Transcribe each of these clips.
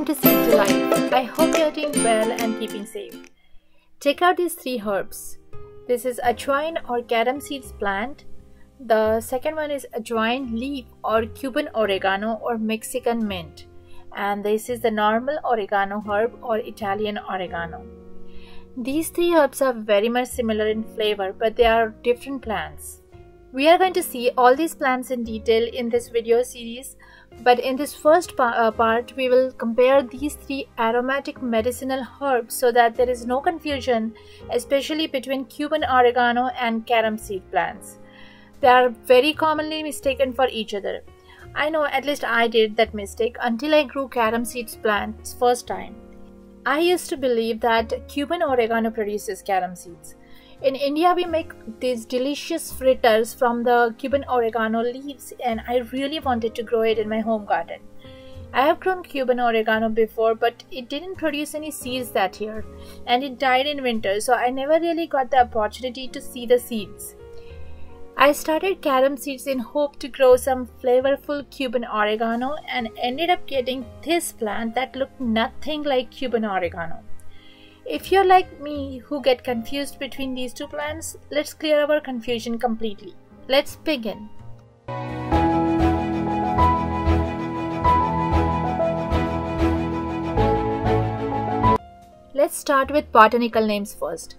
Welcome to Seed to Life. I hope you're doing well and keeping safe. Check out these three herbs. This is ajwain or carom seeds plant. The second one is ajwain leaf or Cuban oregano or Mexican mint. And this is the normal oregano herb or Italian oregano. These three herbs are very much similar in flavor, but they are different plants. We are going to see all these plants in detail in this video series, but in this first pa uh, part, we will compare these three aromatic medicinal herbs so that there is no confusion, especially between Cuban oregano and carom seed plants. They are very commonly mistaken for each other. I know at least I did that mistake until I grew carom seeds plants first time. I used to believe that Cuban oregano produces carom seeds. In India, we make these delicious fritters from the Cuban oregano leaves, and I really wanted to grow it in my home garden. I have grown Cuban oregano before, but it didn't produce any seeds that year, and it died in winter, so I never really got the opportunity to see the seeds. I started carom seeds in hope to grow some flavorful Cuban oregano and ended up getting this plant that looked nothing like Cuban oregano. If you're like me who get confused between these two plants, let's clear our confusion completely. Let's begin. Let's start with botanical names first.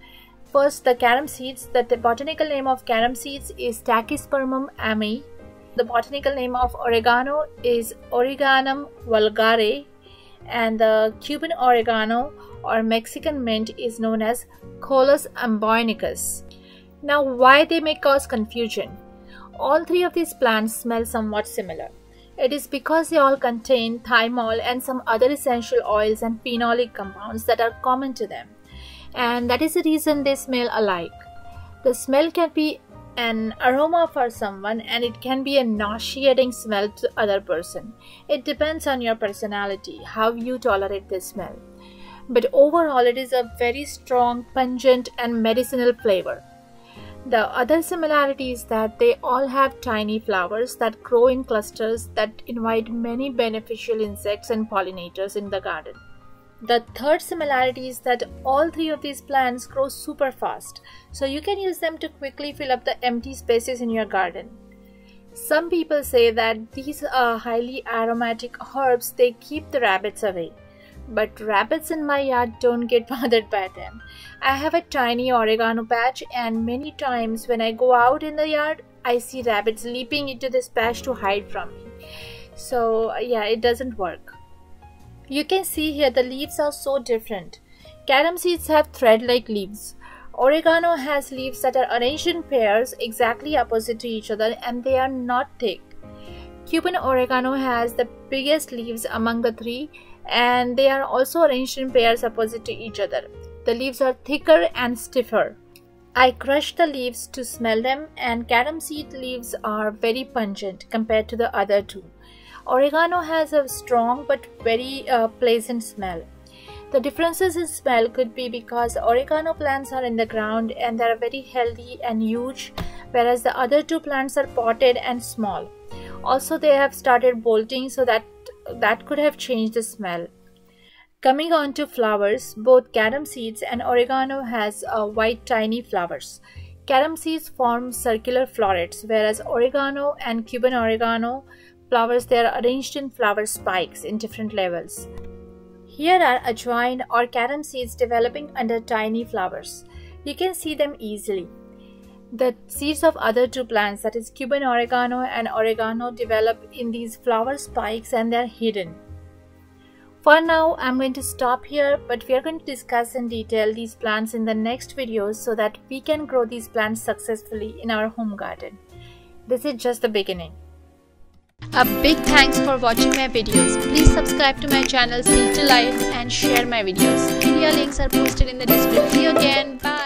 First, the carom seeds. The, the botanical name of carom seeds is Trachyspermum ammi. The botanical name of oregano is Origanum vulgare, and the Cuban oregano or Mexican mint is known as Coleus amboinicus. Now, why they may cause confusion? All three of these plants smell somewhat similar. It is because they all contain thymol and some other essential oils and phenolic compounds that are common to them. And that is the reason they smell alike. The smell can be an aroma for someone and it can be a nauseating smell to other person. It depends on your personality, how you tolerate the smell but overall it is a very strong, pungent, and medicinal flavor. The other similarity is that they all have tiny flowers that grow in clusters that invite many beneficial insects and pollinators in the garden. The third similarity is that all three of these plants grow super fast, so you can use them to quickly fill up the empty spaces in your garden. Some people say that these are highly aromatic herbs they keep the rabbits away but rabbits in my yard don't get bothered by them. I have a tiny oregano patch, and many times when I go out in the yard, I see rabbits leaping into this patch to hide from me. So, yeah, it doesn't work. You can see here the leaves are so different. Carom seeds have thread like leaves. Oregano has leaves that are arranged in pairs exactly opposite to each other and they are not thick. Cuban oregano has the biggest leaves among the three and they are also arranged in pairs opposite to each other. The leaves are thicker and stiffer. I crush the leaves to smell them and carom seed leaves are very pungent compared to the other two. Oregano has a strong but very uh, pleasant smell. The differences in smell could be because oregano plants are in the ground and they are very healthy and huge, whereas the other two plants are potted and small. Also, they have started bolting so that that could have changed the smell. Coming on to flowers, both carom seeds and oregano has uh, white tiny flowers. Carom seeds form circular florets, whereas oregano and Cuban oregano flowers they are arranged in flower spikes in different levels. Here are ajwain or carom seeds developing under tiny flowers. You can see them easily. The seeds of other two plants, that is Cuban oregano and oregano, develop in these flower spikes and they're hidden. For now, I'm going to stop here, but we are going to discuss in detail these plants in the next videos so that we can grow these plants successfully in our home garden. This is just the beginning. A big thanks for watching my videos. Please subscribe to my channel Seed to Life and share my videos. Video links are posted in the description. See again. Bye.